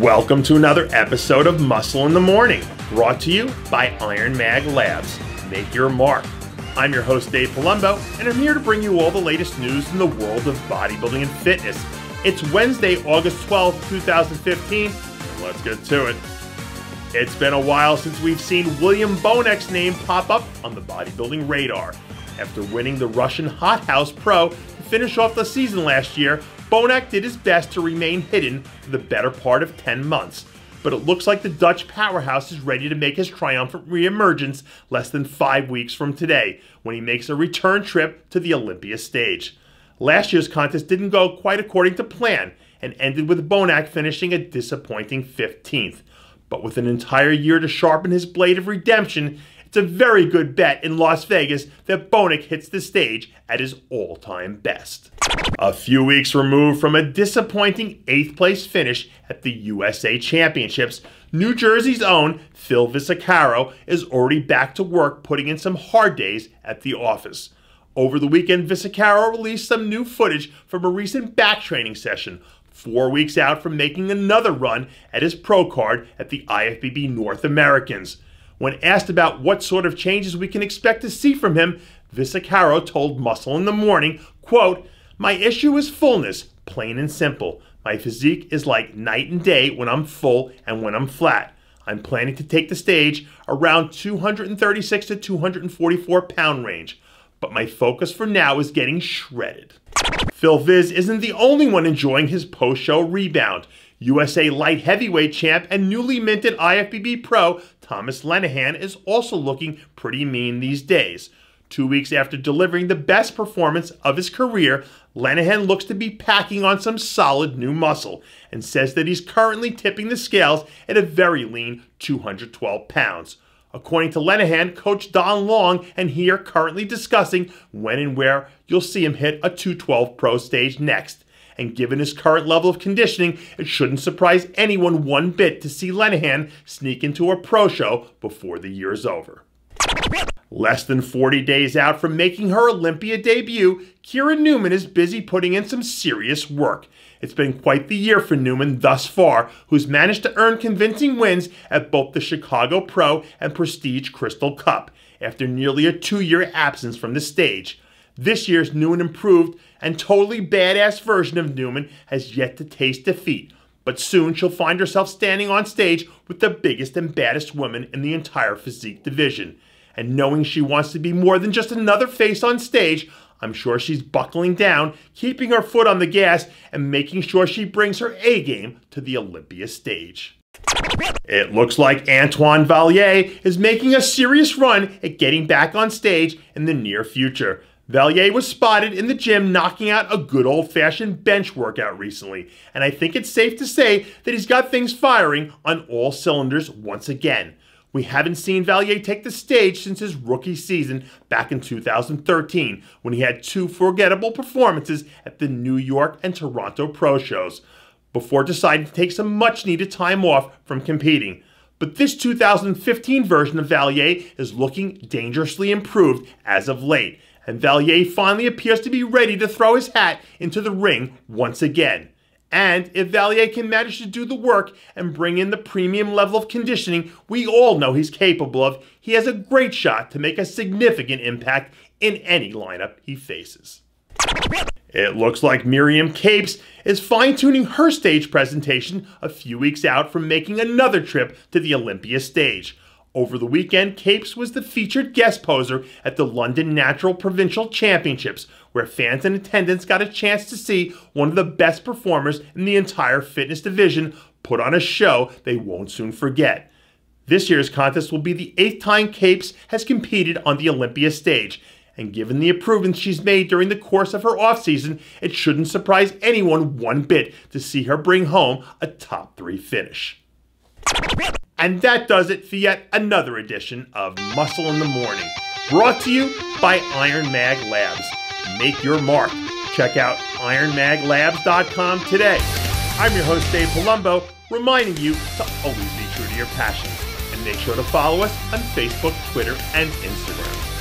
Welcome to another episode of Muscle in the Morning, brought to you by Iron Mag Labs. Make your mark. I'm your host, Dave Palumbo, and I'm here to bring you all the latest news in the world of bodybuilding and fitness. It's Wednesday, August 12th, 2015. Let's get to it. It's been a while since we've seen William Bonac's name pop up on the bodybuilding radar. After winning the Russian Hot House Pro to finish off the season last year, Bonac did his best to remain hidden for the better part of 10 months, but it looks like the Dutch powerhouse is ready to make his triumphant reemergence less than five weeks from today, when he makes a return trip to the Olympia stage. Last year's contest didn't go quite according to plan and ended with Bonac finishing a disappointing 15th. But with an entire year to sharpen his blade of redemption, it's a very good bet in Las Vegas that Bonac hits the stage at his all-time best. A few weeks removed from a disappointing 8th place finish at the USA Championships, New Jersey's own Phil Visacaro is already back to work putting in some hard days at the office. Over the weekend, Visacaro released some new footage from a recent back training session, four weeks out from making another run at his pro card at the IFBB North Americans. When asked about what sort of changes we can expect to see from him, Visacaro told Muscle in the Morning, quote, My issue is fullness, plain and simple. My physique is like night and day when I'm full and when I'm flat. I'm planning to take the stage around 236 to 244 pound range, but my focus for now is getting shredded. Phil Viz isn't the only one enjoying his post-show rebound. USA light heavyweight champ and newly minted IFBB pro Thomas Lenihan is also looking pretty mean these days. Two weeks after delivering the best performance of his career, Lenihan looks to be packing on some solid new muscle and says that he's currently tipping the scales at a very lean 212 pounds. According to Lenihan, Coach Don Long and he are currently discussing when and where you'll see him hit a 212 Pro stage next. And given his current level of conditioning, it shouldn't surprise anyone one bit to see Lenihan sneak into a pro show before the year's over. Less than 40 days out from making her Olympia debut, Kira Neuman is busy putting in some serious work. It's been quite the year for Neuman thus far, who's managed to earn convincing wins at both the Chicago Pro and Prestige Crystal Cup after nearly a two year absence from the stage. This year's new and improved and totally badass version of Neuman has yet to taste defeat, but soon she'll find herself standing on stage with the biggest and baddest woman in the entire physique division. And knowing she wants to be more than just another face on stage, I'm sure she's buckling down, keeping her foot on the gas, and making sure she brings her A game to the Olympia stage. It looks like Antoine Vaillant is making a serious run at getting back on stage in the near future. Vaillant was spotted in the gym knocking out a good old fashioned bench workout recently, and I think it's safe to say that he's got things firing on all cylinders once again. We haven't seen Vaillant take the stage since his rookie season back in 2013, when he had two forgettable performances at the New York and Toronto Pro shows, before deciding to take some much needed time off from competing. But this 2015 version of Vaillant is looking dangerously improved as of late, and Vaillant finally appears to be ready to throw his hat into the ring once again. And if Vaillant can manage to do the work and bring in the premium level of conditioning we all know he's capable of, he has a great shot to make a significant impact in any lineup he faces. It looks like Myriam Capes is fine-tuning her stage presentation a few weeks out from making another trip to the Olympia stage. Over the weekend, Capes was the featured guest poser at the London Natural Provincial Championships, where fans in attendance got a chance to see one of the best performers in the entire fitness division put on a show they won't soon forget. This year's contest will be the eighth time Capes has competed on the Olympia stage, and given the improvements she's made during the course of her offseason, it shouldn't surprise anyone one bit to see her bring home a top three finish. And that does it for yet another edition of Muscle in the Morning, brought to you by Iron Mag Labs. Make your mark. Check out ironmaglabs.com today. I'm your host, Dave Palumbo, reminding you to always be true to your passions. And make sure to follow us on Facebook, Twitter, and Instagram.